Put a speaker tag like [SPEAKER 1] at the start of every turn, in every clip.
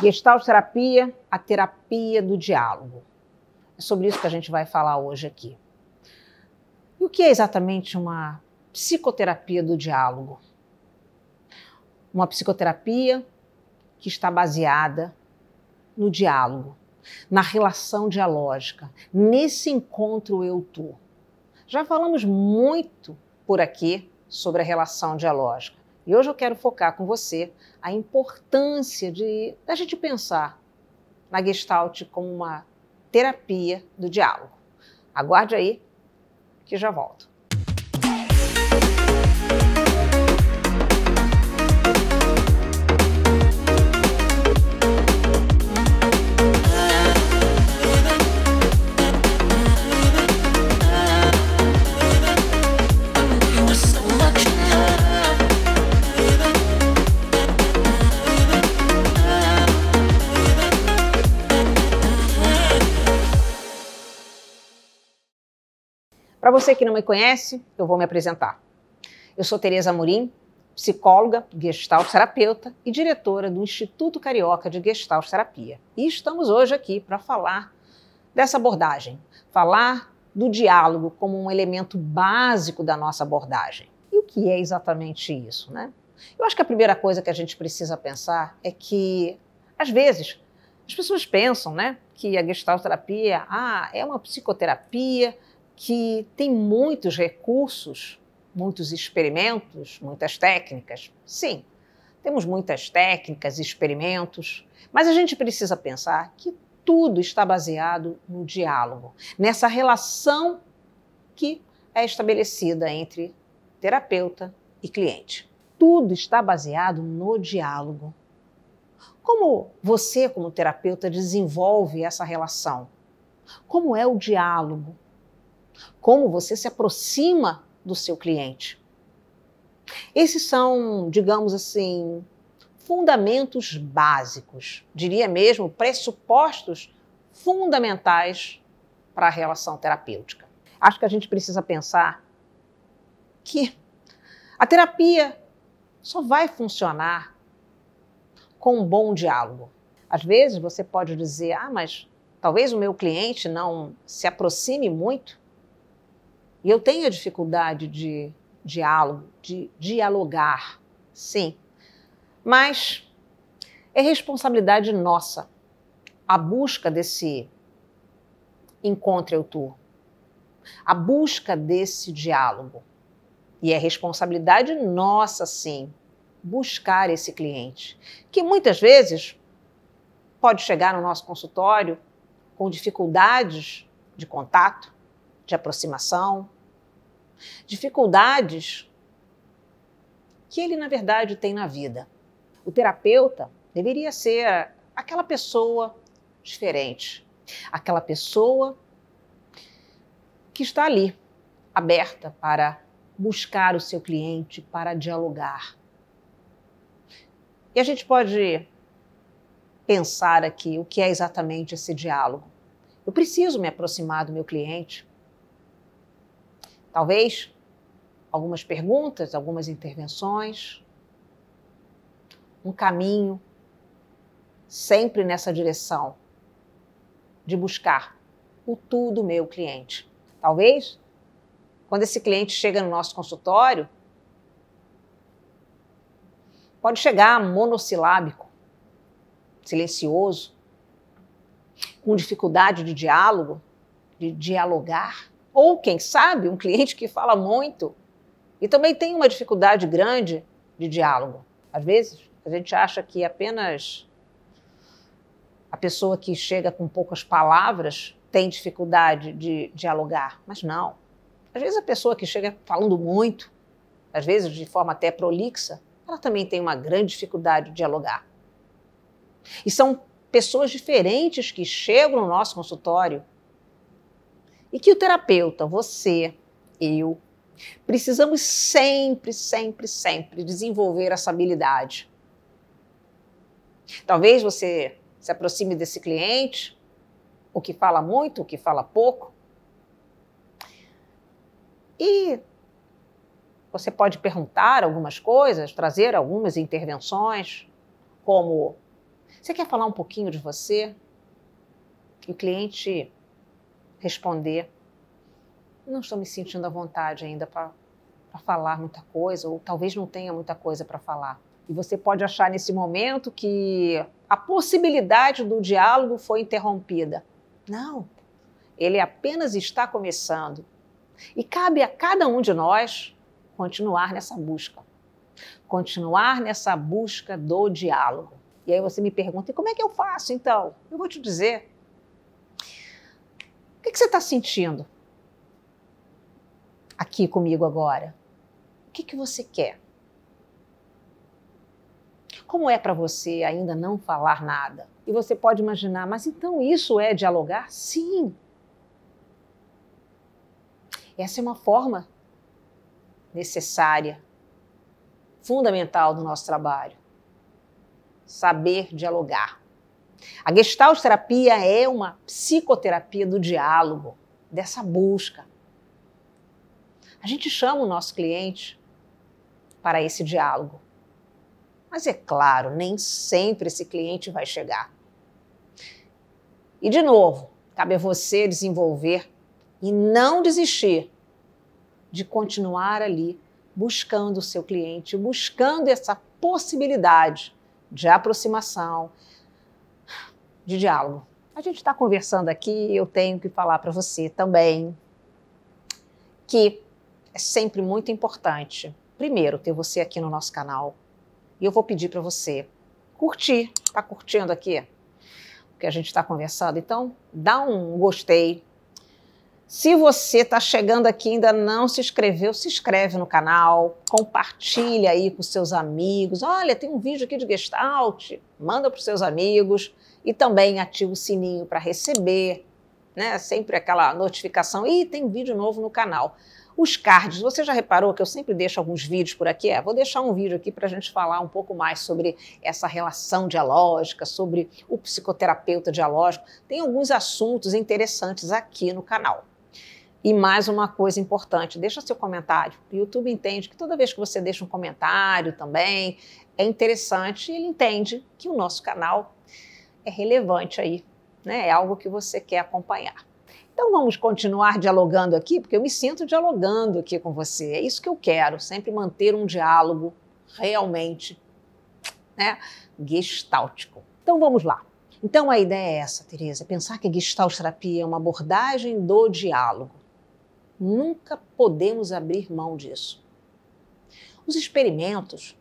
[SPEAKER 1] Gestalt terapia, a terapia do diálogo. É sobre isso que a gente vai falar hoje aqui. E o que é exatamente uma psicoterapia do diálogo? Uma psicoterapia que está baseada no diálogo, na relação dialógica, nesse encontro eu-tu. Já falamos muito por aqui sobre a relação dialógica. E hoje eu quero focar com você a importância de a gente pensar na Gestalt como uma terapia do diálogo. Aguarde aí que já volto. Você que não me conhece, eu vou me apresentar. Eu sou Tereza Amorim, psicóloga, gestalt terapeuta e diretora do Instituto Carioca de Gestalt Terapia. E estamos hoje aqui para falar dessa abordagem, falar do diálogo como um elemento básico da nossa abordagem. E o que é exatamente isso, né? Eu acho que a primeira coisa que a gente precisa pensar é que, às vezes, as pessoas pensam, né, que a gestalt terapia, ah, é uma psicoterapia que tem muitos recursos, muitos experimentos, muitas técnicas. Sim, temos muitas técnicas, experimentos, mas a gente precisa pensar que tudo está baseado no diálogo, nessa relação que é estabelecida entre terapeuta e cliente. Tudo está baseado no diálogo. Como você, como terapeuta, desenvolve essa relação? Como é o diálogo? Como você se aproxima do seu cliente. Esses são, digamos assim, fundamentos básicos, diria mesmo pressupostos fundamentais para a relação terapêutica. Acho que a gente precisa pensar que a terapia só vai funcionar com um bom diálogo. Às vezes você pode dizer: ah, mas talvez o meu cliente não se aproxime muito e eu tenho a dificuldade de diálogo, de dialogar, sim. Mas é responsabilidade nossa a busca desse encontro eu tu, a busca desse diálogo. E é responsabilidade nossa, sim, buscar esse cliente, que muitas vezes pode chegar no nosso consultório com dificuldades de contato, de aproximação, dificuldades que ele, na verdade, tem na vida. O terapeuta deveria ser aquela pessoa diferente, aquela pessoa que está ali, aberta para buscar o seu cliente, para dialogar. E a gente pode pensar aqui o que é exatamente esse diálogo. Eu preciso me aproximar do meu cliente, Talvez algumas perguntas, algumas intervenções, um caminho sempre nessa direção de buscar o tudo meu cliente. Talvez quando esse cliente chega no nosso consultório, pode chegar monossilábico, silencioso, com dificuldade de diálogo, de dialogar. Ou, quem sabe, um cliente que fala muito e também tem uma dificuldade grande de diálogo. Às vezes, a gente acha que apenas a pessoa que chega com poucas palavras tem dificuldade de dialogar, mas não. Às vezes, a pessoa que chega falando muito, às vezes de forma até prolixa, ela também tem uma grande dificuldade de dialogar. E são pessoas diferentes que chegam no nosso consultório e que o terapeuta, você, eu, precisamos sempre, sempre, sempre desenvolver essa habilidade. Talvez você se aproxime desse cliente, o que fala muito, o que fala pouco, e você pode perguntar algumas coisas, trazer algumas intervenções, como Você quer falar um pouquinho de você? E o cliente responder: Não estou me sentindo à vontade ainda para falar muita coisa, ou talvez não tenha muita coisa para falar. E você pode achar nesse momento que a possibilidade do diálogo foi interrompida. Não, ele apenas está começando. E cabe a cada um de nós continuar nessa busca. Continuar nessa busca do diálogo. E aí você me pergunta: e como é que eu faço então? Eu vou te dizer. Que, que você está sentindo aqui comigo agora? O que, que você quer? Como é para você ainda não falar nada? E você pode imaginar, mas então isso é dialogar? Sim. Essa é uma forma necessária, fundamental do nosso trabalho. Saber dialogar. A Gestalt terapia é uma psicoterapia do diálogo, dessa busca. A gente chama o nosso cliente para esse diálogo. Mas é claro, nem sempre esse cliente vai chegar. E de novo, cabe a você desenvolver e não desistir de continuar ali buscando o seu cliente, buscando essa possibilidade de aproximação, de diálogo. A gente está conversando aqui, eu tenho que falar para você também que é sempre muito importante, primeiro, ter você aqui no nosso canal, e eu vou pedir para você curtir. Está curtindo aqui o que a gente está conversando? Então, dá um gostei. Se você está chegando aqui e ainda não se inscreveu, se inscreve no canal, compartilha aí com seus amigos. Olha, tem um vídeo aqui de Gestalt, manda para os seus amigos e também ativa o sininho para receber, né? Sempre aquela notificação. E tem vídeo novo no canal. Os cards, você já reparou que eu sempre deixo alguns vídeos por aqui? É, vou deixar um vídeo aqui para a gente falar um pouco mais sobre essa relação dialógica, sobre o psicoterapeuta dialógico. Tem alguns assuntos interessantes aqui no canal. E mais uma coisa importante, deixa seu comentário. O YouTube entende que toda vez que você deixa um comentário também é interessante e ele entende que o nosso canal é relevante aí, né? É algo que você quer acompanhar. Então vamos continuar dialogando aqui, porque eu me sinto dialogando aqui com você. É isso que eu quero, sempre manter um diálogo realmente né, gestáltico. Então vamos lá. Então a ideia é essa, Tereza, pensar que a gestalt terapia é uma abordagem do diálogo. Nunca podemos abrir mão disso. Os experimentos,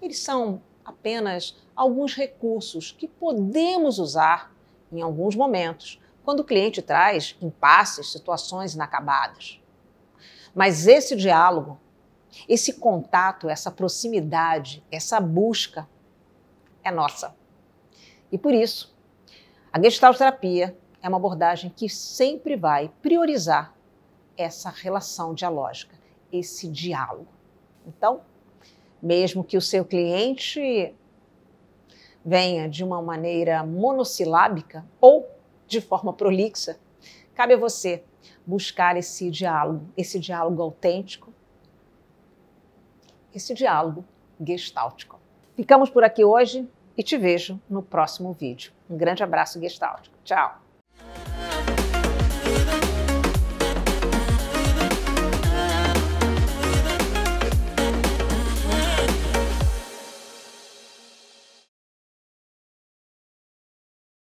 [SPEAKER 1] eles são apenas alguns recursos que podemos usar em alguns momentos quando o cliente traz impasses, situações inacabadas. Mas esse diálogo, esse contato, essa proximidade, essa busca é nossa. E por isso, a Gestalt terapia é uma abordagem que sempre vai priorizar essa relação dialógica, esse diálogo. Então, mesmo que o seu cliente venha de uma maneira monossilábica ou de forma prolixa, cabe a você buscar esse diálogo, esse diálogo autêntico, esse diálogo gestáltico. Ficamos por aqui hoje e te vejo no próximo vídeo. Um grande abraço gestáltico. Tchau!